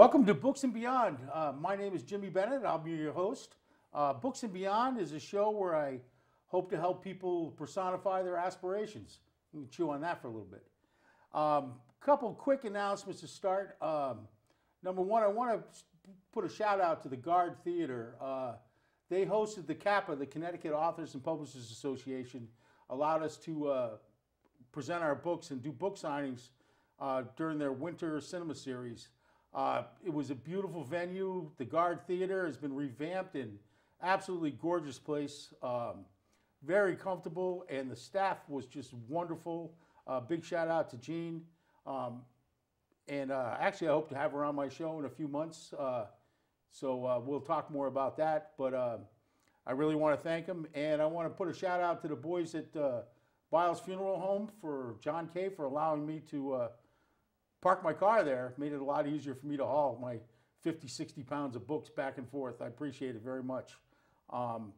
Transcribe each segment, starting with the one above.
Welcome to Books and Beyond. Uh, my name is Jimmy Bennett. I'll be your host. Uh, Books and Beyond is a show where I hope to help people personify their aspirations. You can chew on that for a little bit. Um, couple quick announcements to start. Um, number one, I want to put a shout out to the Garde Theater. Uh, they hosted the CAPA, the Connecticut Authors and Publishers Association, allowed us to uh, present our books and do book signings uh, during their winter cinema series. Uh, it was a beautiful venue. The Garde Theater has been revamped and absolutely gorgeous place. Um, very comfortable, and the staff was just wonderful. Uh, big shout out to Jean. Um, and uh, actually, I hope to have her on my show in a few months. Uh, so uh, we'll talk more about that. But uh, I really want to thank them, and I want to put a shout out to the boys at Byles Funeral Home for John Kay for allowing me to uh, park my car there. Made it a lot easier for me to haul my 50, 60 pounds of books back and forth. I appreciate it very much. Um,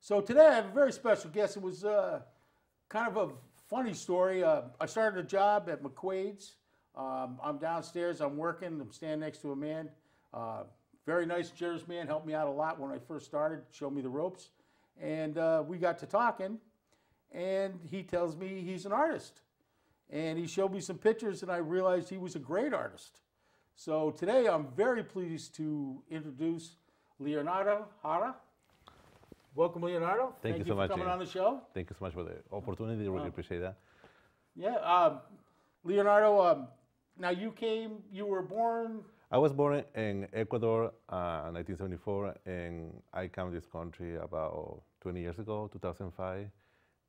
so today I have a very special guest. It was uh, kind of a funny story. Uh, I started a job at McQuade's. Um, I'm downstairs. I'm working. I'm standing next to a man. Uh, very nice, generous man. Helped me out a lot when I first started. Showed me the ropes, and uh, we got to talking. And he tells me he's an artist, and he showed me some pictures, and I realized he was a great artist. So today I'm very pleased to introduce Leonardo Jara. Welcome, Leonardo. Thank you so for much, coming Ian. on the show. Thank you so much for the opportunity. Really Oh. appreciate that. Yeah, um, Leonardo. Um, now you came. You were born. I was born in Ecuador, uh, 1974, and I came to this country about 20 years ago, 2005,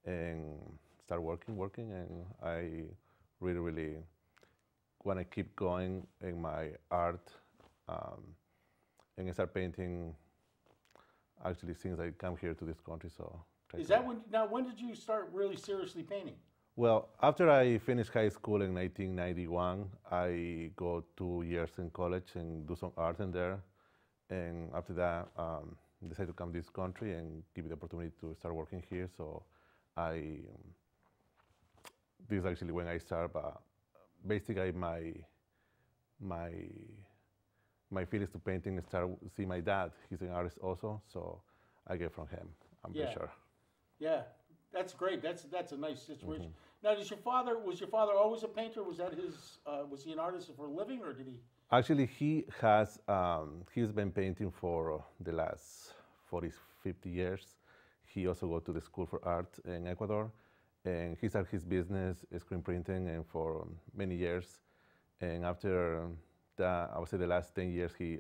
and started working, working, and I really, really want to keep going in my art, um, and I start painting. Actually, since I come here to this country, so. Is that when? Now, when did you start really seriously painting? Well, after I finished high school in 1991, I go two years in college and do some art in there. And after that, um, decided to come to this country and give me the opportunity to start working here. So I, um, this is actually when I start, but basically my, my, my feelings to painting start see my dad. He's an artist also, so I get from him. I'm Yeah. pretty sure. Yeah, that's great. That's that's a nice situation. Mm-hmm. Now, does your father was your father always a painter? Was that his? Uh, was he an artist for a living, or did he? Actually, he has um, he's been painting for the last 40, 50 years. He also go to the school for art in Ecuador, and he started his business screen printing, and for um, many years. And after um, that, I would say the last 10 years, he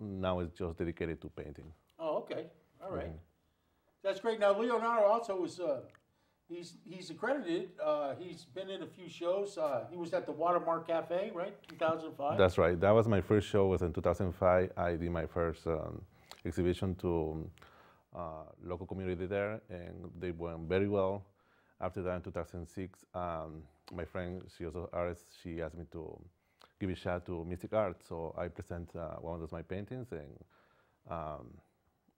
now is just dedicated to painting. Oh, okay, all right. Mm-hmm. That's great. Now, Leonardo also was. Uh, he's he's accredited. Uh, he's been in a few shows. Uh, he was at the Watermark Cafe, right? Two thousand five. That's right. That was my first show. Was in 2005. I did my first um, exhibition to uh, local community there, and they went very well. After that, in 2006, um, my friend, she also artist, she asked me to give a shot to Mystic Art. So I present uh, one of those my paintings, and um,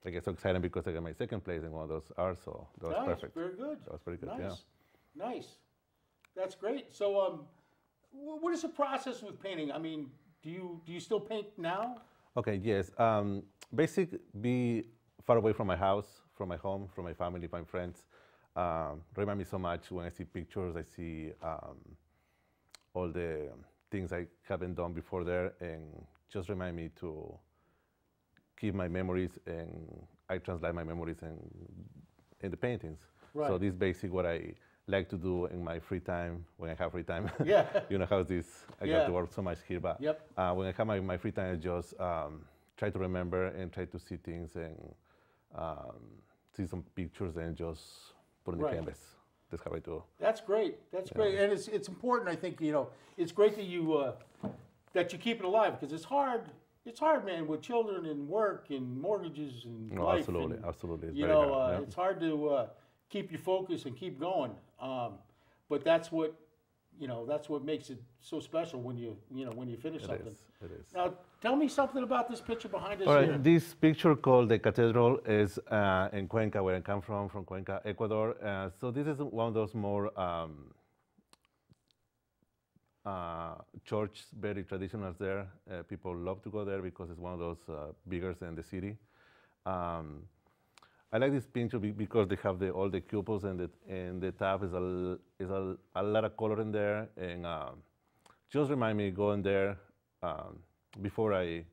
I get so excited because I got my second place in one of those arts. So that was nice, perfect. Very good. That was very good. Nice, nice. That's great. So, um, what is the process with painting? I mean, do you do you still paint now? Okay, yes. Um, basic, be far away from my house, from my home, from my family, from my friends. Um, remind me so much when I see pictures, I see um, all the things I haven't done before there, and just remind me to keep my memories, and I translate my memories in, in the paintings. So this is basic what I like to do in my free time, when I have free time. Yeah. you know how this, I Yeah. got to work so much here, but Yep. uh, when I have my, my free time, I just um, try to remember and try to see things and um, see some pictures and just put in the Right. canvas. That's how I do. That's great. That's great, and it's it's important. I think you know it's great that you uh, that you keep it alive because it's hard. It's hard, man, with children and work and mortgages and No, life. absolutely, and, absolutely. It's you know, hard, uh, yeah. it's hard to uh, keep your focus and keep going. Um, but that's what you know. That's what makes it so special when you you know when you finish It something. is, it is. Now, tell me something about this picture behind us All here. this picture called the cathedral is uh, in Cuenca, where I come from, from Cuenca, Ecuador. Uh, so this is one of those more um, uh, church, very traditional there. Uh, people love to go there because it's one of those uh, bigger in the city. Um, I like this picture because they have the, all the cupels and the, and the top is, a, is a, a lot of color in there. And um, just remind me going there um, before I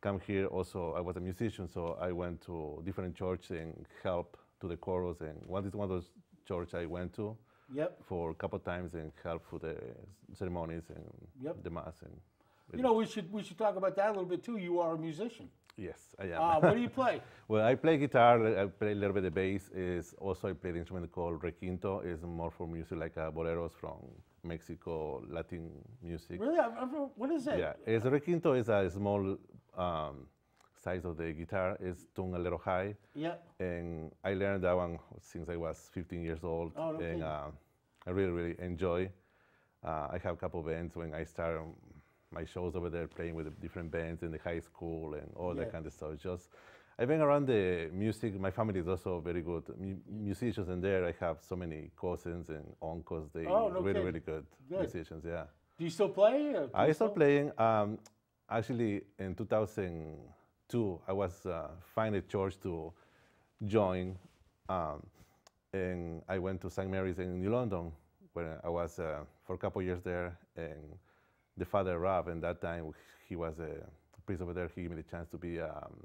come here. Also, I was a musician, so I went to different churches and help to the chorus. And one is one of those church I went to Yep. for a couple of times and help for the ceremonies and Yep. the mass. And You know, we should we should talk about that a little bit too. You are a musician. yes, I am. Uh, what do you play? well, I play guitar. I play a little bit of bass. Is also I play the instrument called requinto. is more for music like uh, boleros from Mexico, Latin music. Really? I've, I've, what is that? Yeah, is requinto is a small um, size of the guitar. It's tuned a little high, Yeah. and I learned that one since I was 15 years old, Oh, no and uh, I really really enjoy. Uh, I have a couple bands when I started my shows over there, playing with the different bands in the high school and all Yeah. that kind of stuff. Just I've been around the music. My family is also very good mu- musicians, and there I have so many cousins and uncles. They Oh, no really really good, Good. musicians. Yeah. Do you still play? do I started playing um, actually in 2002. I was uh, finally church to join, um, and I went to St. Mary's in New London, where I was uh, for a couple years there. And the father Rob, and that time he was a priest over there. He gave me the chance to be um,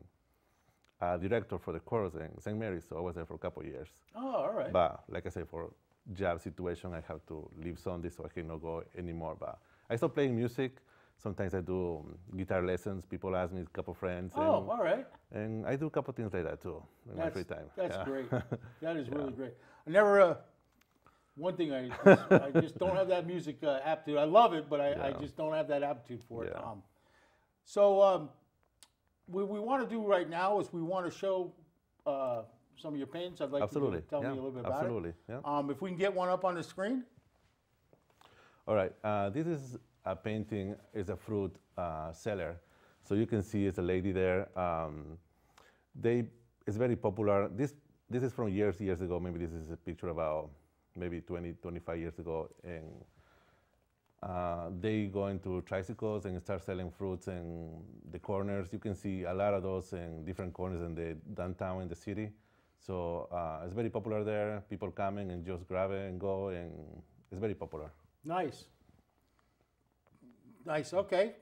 a director for the chorus in St. Mary's. So I was there for a couple years. Oh, all right. But like I said, for job situation, I have to leave Sunday, so I cannot go anymore. But I still playing music. Sometimes I do um, guitar lessons. People ask me, a couple friends, oh, and, all right. and I do a couple things like that too in my That's, free time. that's Yeah. great. That is really great. I never. Uh, one thing I just, I just don't have that music uh, aptitude. I love it, but I, I just don't have that aptitude for it. Yeah. Um, so um, what we want to do right now is we want to show uh, some of your paintings. I'd like Absolutely. you to tell yeah. me a little bit about Absolutely. it. Yeah. Um, if we can get one up on the screen. All right. Uh, this is a painting. Is a fruit uh, seller. So you can see it's a lady there. Um, they it's very popular. This this is from years years ago. Maybe this is a picture about maybe 20 25 years ago, and uh, they go into tricycles and start selling fruits in the corners. You can see a lot of those in different corners in the downtown in the city. So uh, it's very popular there. People coming and just grab it and go, and it's very popular. Nice. Nice. Okay.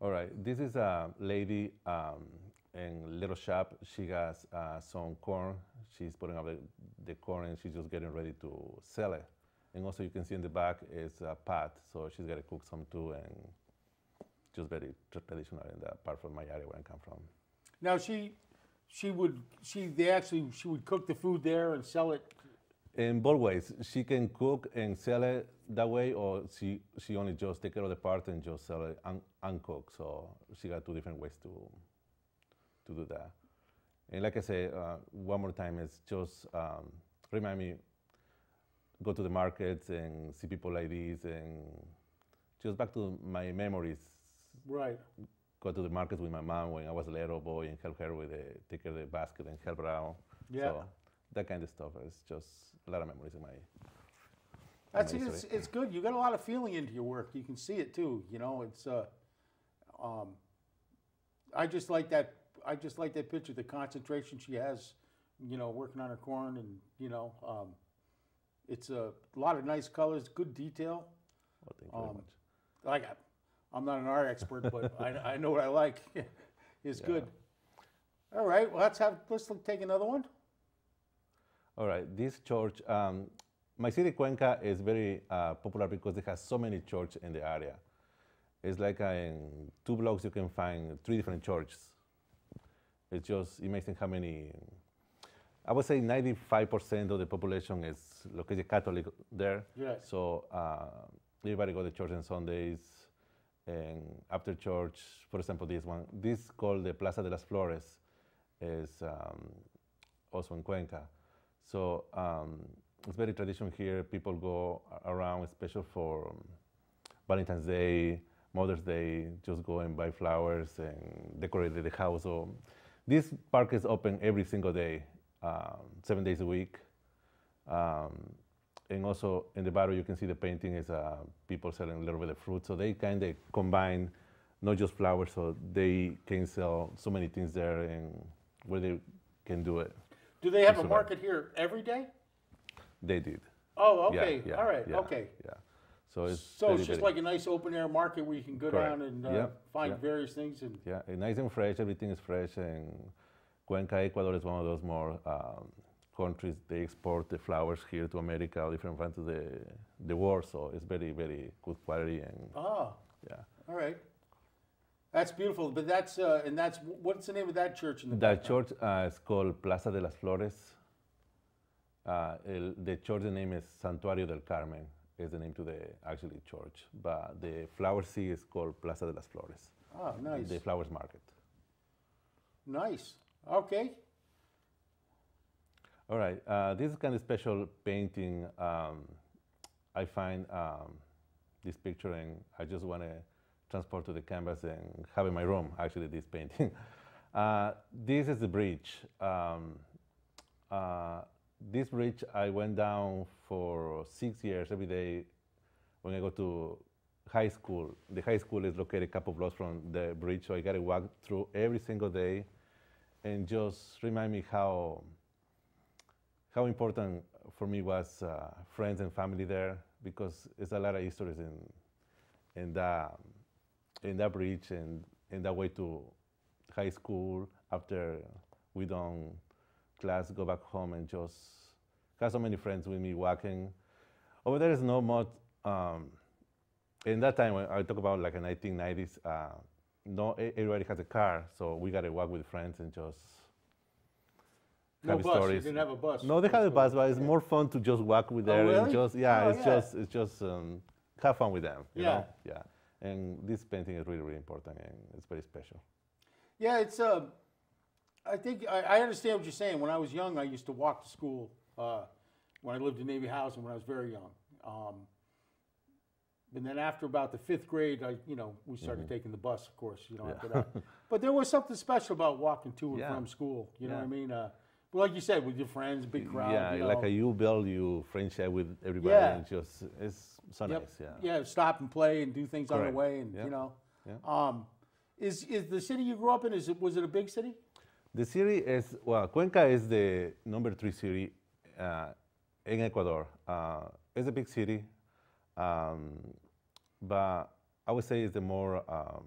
All right, this is a lady um, in little shop. She has uh, some corn. She's putting up the, the corn and she's just getting ready to sell it. And also you can see in the back is a pot, so she's gonna cook some too and just very traditional in that part of my area where I come from. Now she, she would she they actually she would cook the food there and sell it. In both ways, she can cook and sell it that way, or she she only just take care of the part and just sell it un, uncooked. So she got two different ways to to do that. And like I say, uh, one more time, it's just um, remind me go to the markets and see people like this, and just back to my memories. Right. Go to the markets with my mom when I was a little boy and help her with the take of the basket and help her out. Yeah. So that kind of stuff is just a lot of memories in my That's Nice, it's, it's good. You got a lot of feeling into your work. You can see it too. You know, it's uh, um, I just like that. I just like that picture. The concentration she has. You know, working on her corn, and you know, um, it's a lot of nice colors, good detail. Well, thank you very Um, much. Like, I'm not an art expert, but I, I know what I like. is Yeah. good. All right. Well, let's have let's take another one. All right, this church, um, my city Cuenca is very uh, popular because it has so many churches in the area. It's like uh, in two blocks you can find three different churches. It's just amazing how many. I would say 95% of the population is located Catholic there. Yes. So uh, everybody go to church on Sundays, and after church, for example, this one, this called the Plaza de las Flores, is um, also in Cuenca. So um, it's very traditional here. People go around, especially for um, Valentine's Day, Mother's Day, just go and buy flowers and decorate the house. So this park is open every single day, um, seven days a week. Um, and also in the bottom you can see the painting is uh, people selling a little bit of fruit. So they kind of combine not just flowers, so they can sell so many things there and where they can do it. Do they have a market here every day? They did. Oh, okay. yeah, All right. yeah, Okay. Yeah. So it's So very, it's just very- like a nice open air market where you can go Correct. down and uh, find various things and Yeah, and nice and fresh. Everything is fresh, and Cuenca, Ecuador is one of those more um, countries. They export the flowers here to America, different parts of the the world. So it's very, very good quality, and oh, yeah. all right. That's beautiful. But that's uh, and that's what's the name of that church in the background? church uh, is called Plaza de las Flores. Uh, el, the church name is Santuario del Carmen. Is the name to the actually church, but the flower sea is called Plaza de las Flores. Oh, nice. The flowers market. Nice. Okay. All right, uh, this is kind of special painting. Um, I find um, this picture and I just want to transport to the canvas and have in my room, actually, this painting. uh, this is the bridge. Um, uh, this bridge, I went down for six years every day when I go to high school. The high school is located a couple blocks from the bridge, so I got to walk through every single day and just remind me how how important for me was uh, friends and family there because it's a lot of histories in in that in that bridge and in that way to high school after we done class go back home and just have so many friends with me walking. Over there is no much um, in that time when I talk about like a 1990s uh, no everybody has a car so we got to walk with friends and just No have bus. You stories. didn't have a bus. No, they have a bus, but it's more fun to just walk with Oh, them and just yeah, Oh, it's yeah. just it's just um, have fun with them. You Yeah. know? yeah. And this painting is really really important and it's very special. Yeah, it's uh, I think I, I understand what you're saying. When I was young, I used to walk to school. Uh, when I lived in Navy Housing, when I was very young. Um, and then after about the fifth grade, I you know we started taking the bus, of course. You know. Yeah. after that. but there was something special about walking to and Yeah. from school. You know what I mean? Uh, well, like you said, with your friends, big crowd. yeah, you like know. a you build you friendship with everybody Yeah. and just it's so Yep. nice. Yeah. yeah, stop and play and do things on the way, and Yeah. you know. Yeah. Um, is is the city you grew up in? Is it was it a big city? The city is well, Cuenca is the number three city uh, in Ecuador. Uh, it's a big city, um, but I would say it's the more um,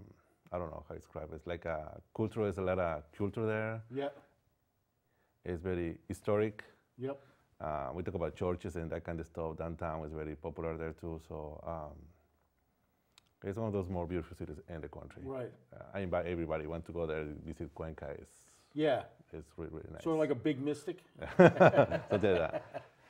I don't know how to describe it. It's like a culture. There's a lot of culture there. Yep. It's very historic. Yep. Uh, we talk about churches and that kind of stuff. Downtown is very popular there too. So um, it's one of those more beautiful cities in the country. Right. Uh, I invite everybody want to go there visit Cuenca. It's Yeah. it's really really nice. Sort of like a big mystic. Like that.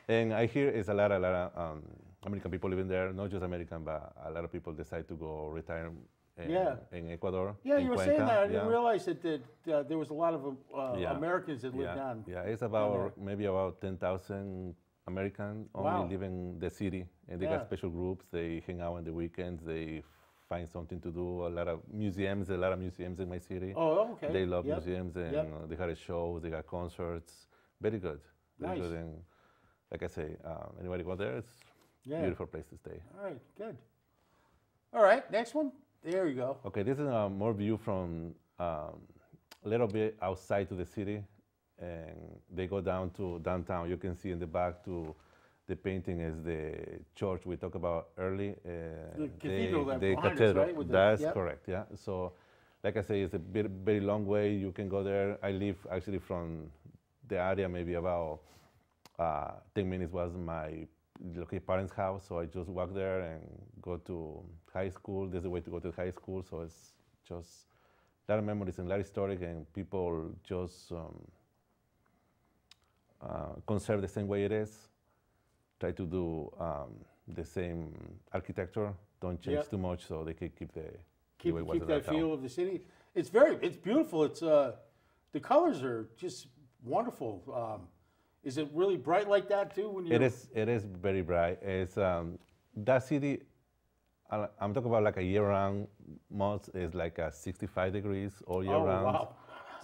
And I hear it's a lot, a lot of um, American people living there, not just American, but a lot of people decide to go retire in, Yeah. in Ecuador. Yeah, in you were Cuenca. saying that. I didn't yeah. realize that, that uh, there was a lot of uh, Yeah. Americans that lived yeah. down. Yeah, it's about maybe about 10,000 Americans only Wow. live in the city. And they got special groups. They hang out on the weekends. They find something to do. A lot of museums, a lot of museums in my city. Oh, okay. They love Yep. museums and Yep. they got shows, they got concerts. Very good. Very Nice. good. And like I say, um, anybody go there, it's Yeah. beautiful place to stay. All right, good. All right, next one. There you go. Okay, this is uh, more view from um, a little bit outside to the city, and they go down to downtown. You can see in the back to the painting is the church we talked about early. Uh, The cathedral the behind us, right, with the- That's yep. correct. Yeah. So, like I say, it's a bit, very long way. You can go there. I live actually from the area, maybe about uh, 10 minutes was my local parents' house, so I just walk there and go to high school. There's a way to go to high school, so it's just a lot of memories and a lot of historic, and people just um, uh, conserve the same way it is. Try to do um, the same architecture, don't change Yep. too much, so they can keep the Keep, the way it was keep at that feel of the city. It's very, it's beautiful. It's uh, the colors are just wonderful. Um, is it really bright like that too? When you It is. It is very bright. It's um, that city. I'm talking about like a year-round month is like a 65 degrees all year Oh, round. wow.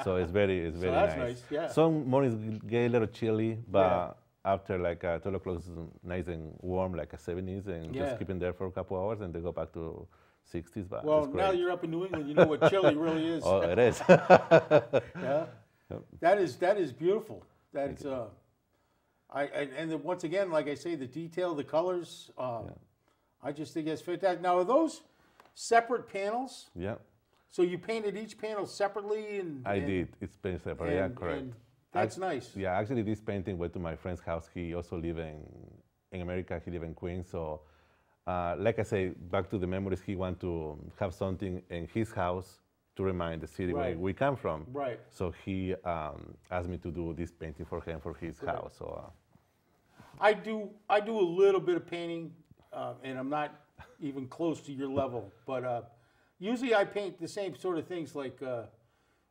So it's very, it's So very that's nice. nice, yeah. Some mornings get a little chilly, but after like uh, 12 o'clock nice and warm, like a 70s, and Yeah. just keep it there for a couple hours, and they go back to 60s. But Well, now you're up in New England, you know what chili really is. oh, it is. Yeah, that is that is beautiful. That's uh, I and, and then once again, like I say, the detail, the colors. Um, I just think it's fantastic. Now, are those separate panels? yeah, So you painted each panel separately, and I and- did. It's been separate. yeah, correct. that's nice. Yeah, actually, this painting went to my friend's house. He also live in in America. He live in Queens. So, uh, like I say, back to the memories. He wanted to have something in his house to remind the city where we come from. Right. So he um, asked me to do this painting for him for his Right. house. So uh, I do I do a little bit of painting, uh, and I'm not even close to your level. But uh, usually I paint the same sort of things like uh,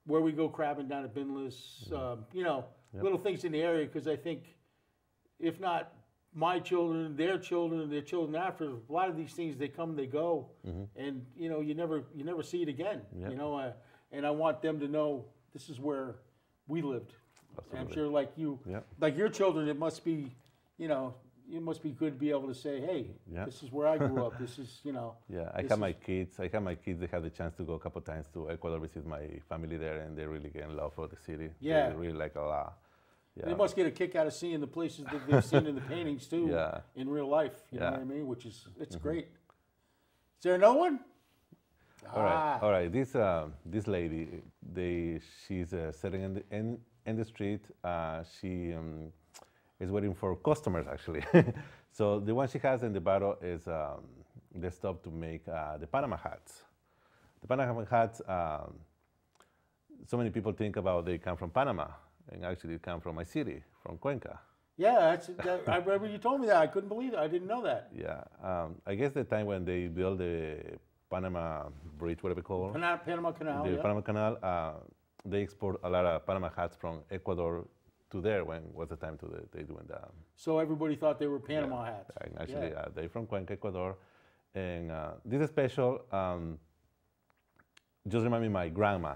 where we go crabbing down at Binless, um, you know, little things in the area because I think if not my children, their children, their children after, a lot of these things they come, they go, and you know you never you never see it again. Yep. You know, uh, and I want them to know this is where we lived. I'm sure, like you, Yep. like your children, it must be, you know, it must be good to be able to say, "Hey, Yeah. this is where I grew up. This is, you know." yeah, I have my kids. I have my kids. They had the chance to go a couple times to Ecuador visit my family there, and they really get in love for the city. Yeah. they really like a lot. Yeah. They must get a kick out of seeing the places that they've seen in the paintings too, Yeah. in real life. You Yeah. Mm-hmm. what I mean? Which is it's great. Is there no one? All right, Ah, all right. This um, this lady, they she's uh, sitting in the in, in the street. Uh, she um, is waiting for customers actually. so the one she has in the bottle is um, the stuff to make uh, the Panama hats. The Panama hats. Um, so many people think about they come from Panama, and actually they come from my city, from Cuenca. Yeah, that's. That, I remember you told me that. I couldn't believe it. I didn't know that. Yeah, um, I guess the time when they built the Panama Bridge, whatever it's called. Pana- Panama Canal. the yeah. Panama Canal, uh, they export a lot of Panama hats from Ecuador to there when was the time to the, they doing that. So everybody thought they were Panama hats. And actually, Yeah. uh, they from Cuenca, Ecuador. And uh, this is special, um, just remind me my grandma.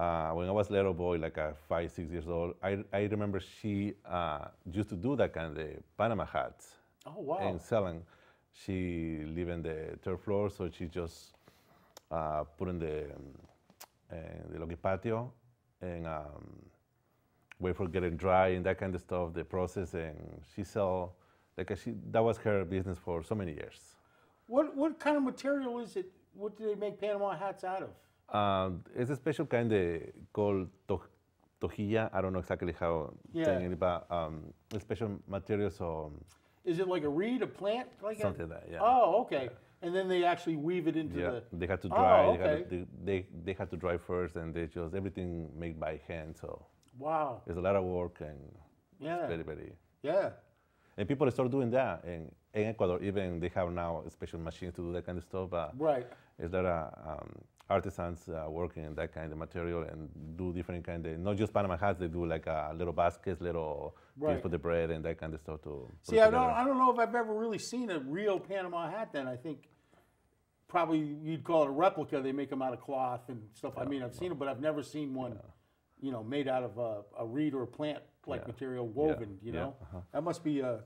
Uh, when I was a little boy, like uh, five, six years old, I, I remember she uh, used to do that kind of Panama hats Oh wow. and selling. She live in the third floor, so she just uh, put in the um, uh, the loggy patio and um, wait for getting dry and that kind of stuff. The process and she sell like uh, she that was her business for so many years. What what kind of material is it? What do they make Panama hats out of? Um, it's a special kind of called to- toquilla. I don't know exactly how Yeah. saying it, but um, a special material. So Is it like a reed, a plant, like a- something like that. Yeah. Oh, okay. And then they actually weave it into Yeah, the. they had to Oh, dry. they, okay. had to, they, they they had to dry first, and they just everything made by hand. So Wow. it's a lot of work and Yeah. very very. Yeah. And people start doing that in, in Ecuador. Even they have now special machines to do that kind of stuff. But Right. it's that uh, um, artisans uh, working in that kind of material and do different kind of not just Panama hats. They do like uh, little baskets, little Right. things for the bread and that kind of stuff to. put See, I together. don't, I don't know if I've ever really seen a real Panama hat. Then I think probably you'd call it a replica. They make them out of cloth and stuff. I mean, I've seen it, but I've never seen one, you know, made out of a, a reed or a plant-like Yeah. material woven. You yeah, know, uh-huh. that must be uh,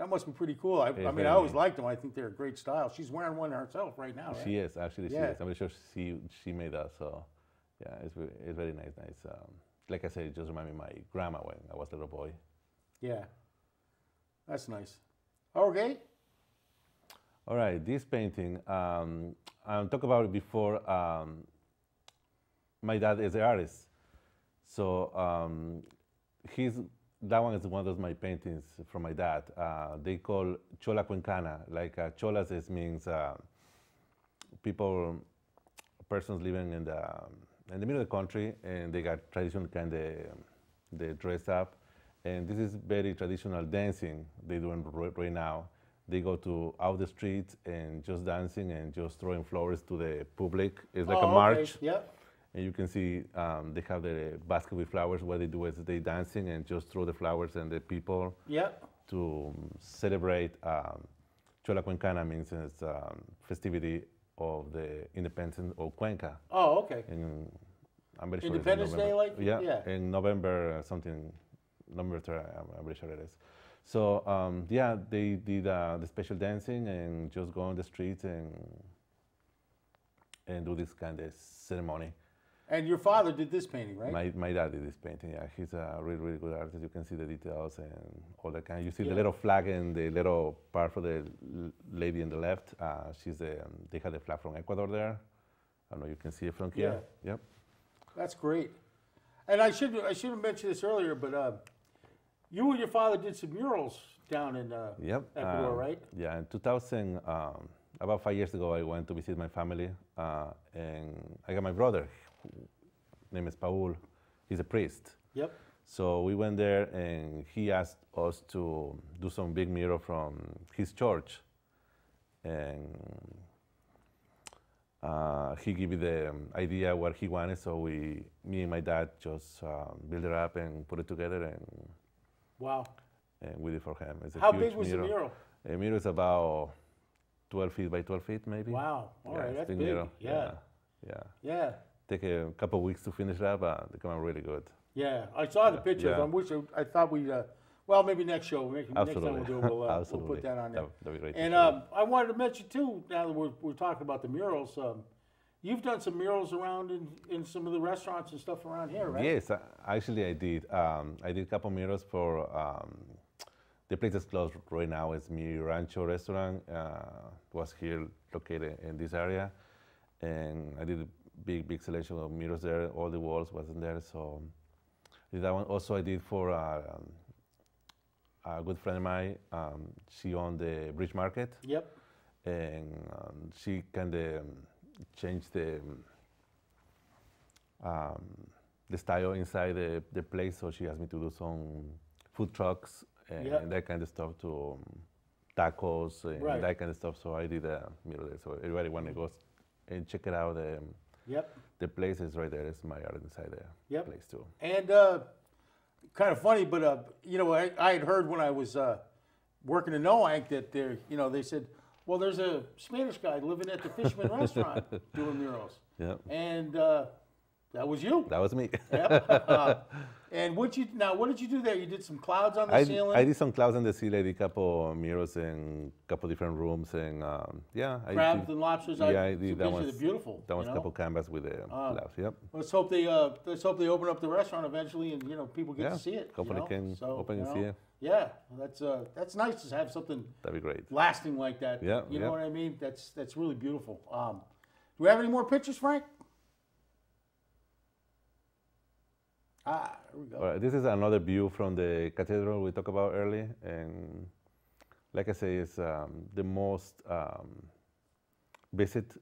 that must be pretty cool. I, I mean, I always liked them. I think they're a great style. She's wearing one herself right now. Right? She is actually. She Yeah. is. I'm pretty sure she she made that. So yeah, it's very, it's very nice. Nice. Um, like I said, it just reminded me of my grandma when I was a little boy. Yeah, that's nice. Okay. All right, this painting. Um, I talked about it before. Um, my dad is an artist, so um, he's that one is one of those my paintings from my dad. Uh, they call chola cuencana. Like uh, cholas is means uh, people, persons living in the in the middle of the country, and they got traditional kind of they dress up, and this is very traditional dancing they doing right, right now. They go to out the streets and just dancing and just throwing flowers to the public. It's like Oh, a okay. march. Yep. And you can see um, they have the basket with flowers. What they do is they dancing and just throw the flowers and the people Yep. to celebrate um, Chola Cuencana means it's um, festivity of the independence of Cuenca. Oh, okay. And I'm very sure in Independence Day, November. like? yeah, Yeah. in November uh, something number three, I'm, pretty sure it is. So um, yeah, they did uh, the special dancing and just go on the streets and and do this kind of ceremony. And your father did this painting, right? My, my dad did this painting. Yeah, he's a really really good artist. You can see the details and all that kind. You see Yeah. the little flag and the little part for the lady on the left. Uh, she's the um, they had the flag from Ecuador there. I don't know. You can see it from here. Yeah. Yep. That's great. And I should I should have mentioned this earlier, but uh, you and your father did some murals down in uh, Yep. Ecuador, um, right? Yeah, in 2000, um, about five years ago, I went to visit my family, uh, and I got my brother, name is Paul. He's a priest. Yep. So we went there, and he asked us to do some big mural from his church, and uh, he gave me the um, idea what he wanted. So we, me and my dad, just um, built it up and put it together, and, Wow. and we did for him. It's a How huge big was mural. the mural? A mural is about 12 feet by 12 feet, maybe. Wow. All yeah, right, that's big big. Yeah. yeah, yeah. Yeah. Take a couple of weeks to finish that, but they come out really good. Yeah. I saw the pictures. Yeah. I wish I, I thought we'd. Uh, well, maybe next show. Maybe Next time we'll do. it, We'll, uh, we'll put that on there. That, that'd be great. And um, I wanted to mention too. Now that we're, we're talking about the murals, um, you've done some murals around in, in some of the restaurants and stuff around here, right? Yes, I- actually I did. Um, I did a couple murals for um, the place that's closed right now. It's Mi Rancho restaurant. Uh, was here located in this area, and I did big, big selection of mirrors there. All the walls wasn't there, so did that one. Also, I did for uh, um, a good friend of mine. Um, she owned the Bridge Market Yep. and um, she kind of um, changed the um, the style inside the, the place. So she asked me to do some food trucks and, Yeah. that kind of stuff to um, tacos and Right. that kind of stuff. So I did a mural there. So everybody want to go and check it out. The, Yep. the place is right there. It's my art inside the Yep. place too. And uh, kind of funny, but uh, you know, I, I had heard when I was uh, working in Noank that there, you know, they said, well, there's a Spanish guy living at the Fisherman restaurant doing murals, Yeah, and uh, that was you. that was me. Yep. Uh, and what you now? What did you do there? You did some clouds on the I, ceiling. I did some clouds on the ceiling, I did a couple murals in a couple different rooms, and um, yeah, I crabs did, and lobsters. yeah, I did. That pictures. beautiful. That was a know? couple canvas with the Ah. clouds. Yep. Let's hope they uh, let's hope they open up the restaurant eventually, and you know people get Yeah, to see it. you know? can So, open you and see it. Yeah, that's uh, that's nice to have something That'd be great. lasting like that. Yeah, you yeah. know what I mean. That's that's really beautiful. Um, do we have any more pictures, Frank? Ah, there we go. Right, this is another view from the cathedral we talked about earlier, and like I say, it's um, the most um, visit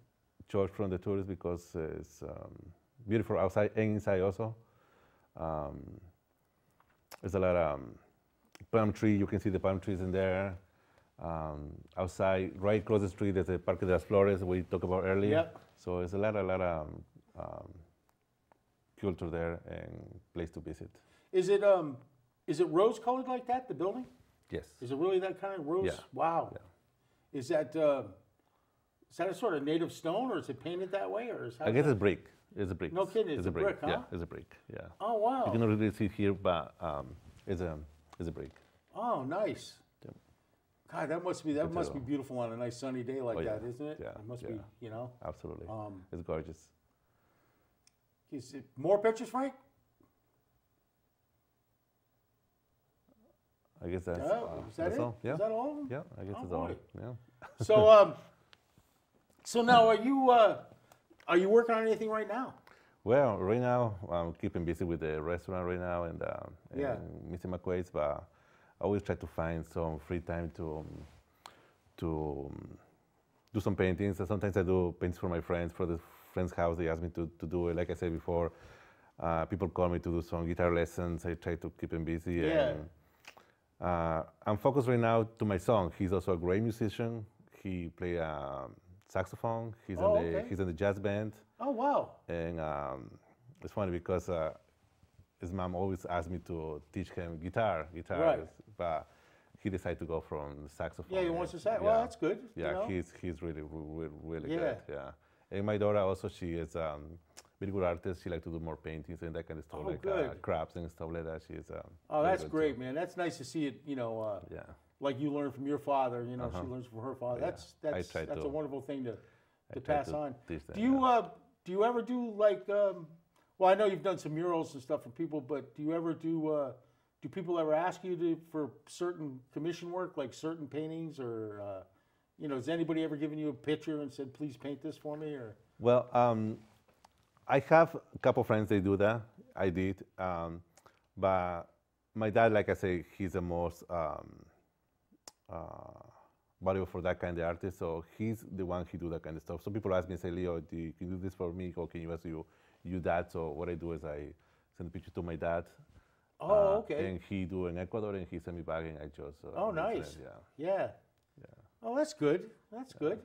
church from the tourists because it's um, beautiful outside and inside also. Um, there's a lot of um, palm tree. You can see the palm trees in there. Um, outside, right across the street, there's the Parque de las Flores we talked about earlier. Yep. So it's a lot, a lot of um, um, culture there and place to visit. Is it um, is it rose colored like that? The building? Yes. Is it really that kind of rose? Yeah. Wow. Yeah. Is that uh, is that a sort of native stone, or is it painted that way, or is I guess it's brick. It's a brick. No kidding, it's a brick, Yeah, huh? it's a brick. Yeah. Oh wow. You can really see here, but um, it's a it's a brick. Oh, nice. God, that must be that must be beautiful on a nice sunny day like Oh, yeah. that, isn't it? Yeah, It must yeah. be, you know. Absolutely. Um, it's gorgeous. Is it more pictures, Frank? I guess that's, Oh, uh, that that's it? all. Yeah. Is that all yeah. I guess Oh, that's all. Yeah. So, um, so now are you uh, are you working on anything right now? Well, right now I'm keeping busy with the restaurant right now and, uh, and Yeah. Mr. McQuade's, but I always try to find some free time to um, to um, do some paintings. Sometimes I do paintings for my friends for the friend's house. They asked me to, to do it. Like I said before, uh, people call me to do some guitar lessons. I try to keep him busy. Yeah. And, uh, I'm focused right now to my song. He's also a great musician. He play um, saxophone. He's Oh, in the okay. he's in the jazz band. Oh wow. And um, it's funny because uh, his mom always asked me to teach him guitar, guitar, Right. but he decided to go from the saxophone. Yeah, he wants to say. yeah. Well, that's good. Yeah, you know? he's he's really really, really Yeah. good. Yeah, and my daughter also she is um, very good artist. She like to do more paintings and that kind of stuff, Oh, like uh, crafts and stuff like that. She's um, Oh, that's great, too. man. That's nice to see it. You know, uh, Yeah, like you learn from your father. You know, she Uh-huh. learns from her father. Yeah. That's I that's that's a wonderful thing to to pass to on. them, Do you yeah. uh do you ever do like um well I know you've done some murals and stuff for people, but do you ever do uh do people ever ask you to for certain commission work, like certain paintings or uh you know, has anybody ever given you a picture and said, please paint this for me or Well, um, I have a couple friends they do that. I did, um, but my dad, like I say, he's the most um, uh, valuable for that kind of artist. So he's the one who do that kind of stuff. So people ask me, say, Leo, do you, can you do this for me, or can you ask you you dad? So what I do is I send a picture to my dad. Oh, uh, okay. And he do in Ecuador, and he send me back, and I just uh, Oh, nice. Yeah. Yeah. Yeah. Oh, that's good. That's good.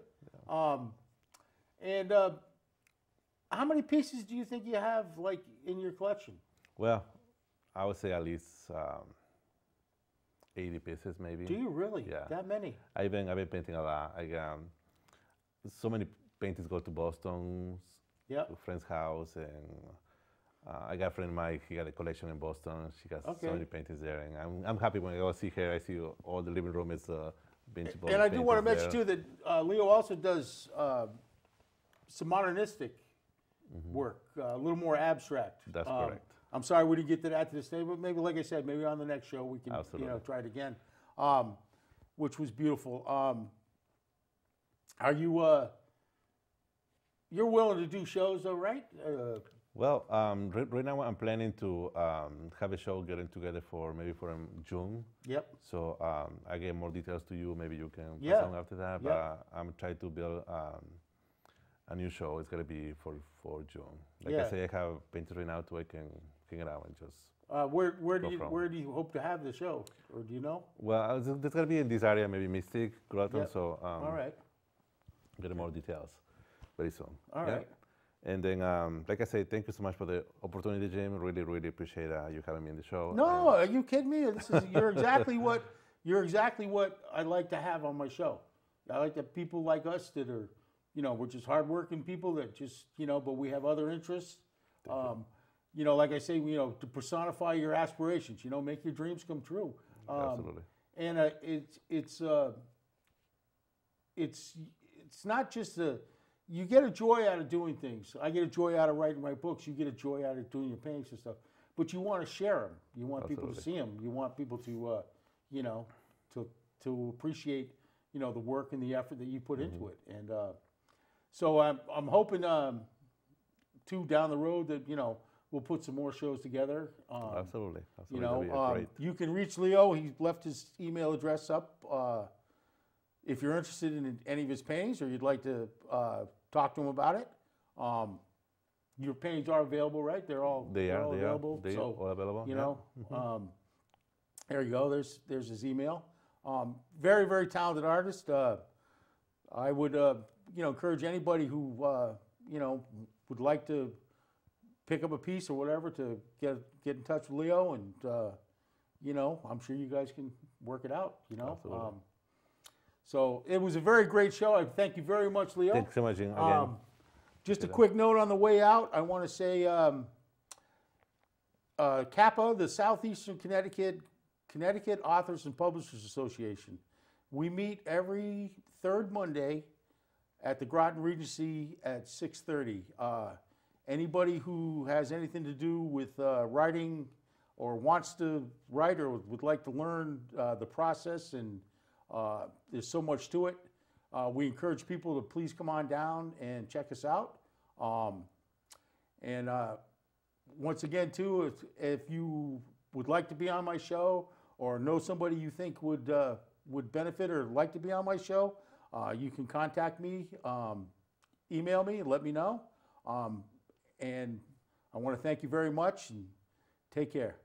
Um, and uh, how many pieces do you think you have like in your collection? Well, I would say at least um, 80 pieces, maybe. Do you really? Yeah. That many? I've been I've been painting a lot. I um, so many paintings go to Boston, a friend's house, and uh, I got a friend of mine. He got a collection in Boston. She got Okay. so many paintings there, and I'm, I'm happy when I go see her. I see all the living room is uh, of And I do want to mention there. too that uh, Leo also does uh, some modernistic work, uh, a little more abstract. Mm-hmm. That's Um, correct. I'm sorry we didn't get to that to this day, but maybe, like I said, maybe on the next show we can, you know, try it again, um, which was beautiful. Um, are you? Uh, you're willing to do shows, though, right? Uh, Well, um, right, right now I'm planning to um, have a show getting together for maybe for um, June. yep. So um, I get more details to you. Maybe you can Yeah. pass on after that. But I'm trying to build um, a new show. It's gonna be for for June. Like Yeah. I say, I have painters right now, so I can figure it out and just. Uh, where where do you from. where do you hope to have the show, or do you know? Well, it's, it's gonna be in this area, maybe Mystic, Groton. Yeah. So um, All right. get more details very soon. All Yeah? right. And then, um, like I said, thank you so much for the opportunity, Jim. Really, really appreciate uh, you having me in the show. No, are you kidding me? This is you're exactly what you're exactly what I like to have on my show. I like that people like us that are, you know, we're just hardworking people that just, you know, but we have other interests. Um, you know, like I say, you know, to personify your aspirations. You know, make your dreams come true. Um, Absolutely. and uh, it's it's uh, it's it's not just a you get a joy out of doing things. I get a joy out of writing my books. You get a joy out of doing your paintings and stuff. But you want to share them. You want people to see them. You want people to, uh, you know, to to appreciate, you know, the work and the effort that you put Mm-hmm. into it. And uh, so I'm I'm hoping um, too down the road that you know we'll put some more shows together. Um, Absolutely. you know, um, you can reach Leo. He left his email address up. Uh, if you're interested in any of his paintings or you'd like to uh, talk to him about it, um, your paintings are available, right? They're all They they're all They are. available. They so are all available. you yeah. know, um, there you go. There's there's his email. Um, very very talented artist. Uh, I would uh, you know encourage anybody who uh, you know would like to pick up a piece or whatever to get get in touch with Leo and uh, you know I'm sure you guys can work it out. You know. So it was a very great show. I thank you very much, Leo. Thanks so much, Again. Um, just a quick note on the way out. I want to say um, uh, CAPA, the Southeastern Connecticut Connecticut Authors and Publishers Association. We meet every third Monday at the Groton Regency at 6:30. Uh, anybody who has anything to do with uh, writing or wants to write or would like to learn uh, the process and uh, there's so much to it. Uh, we encourage people to please come on down and check us out. Um, and uh, once again, too, if, if you would like to be on my show or know somebody you think would uh, would benefit or like to be on my show, uh, you can contact me, um, email me, let me know. Um, and I want to thank you very much and take care.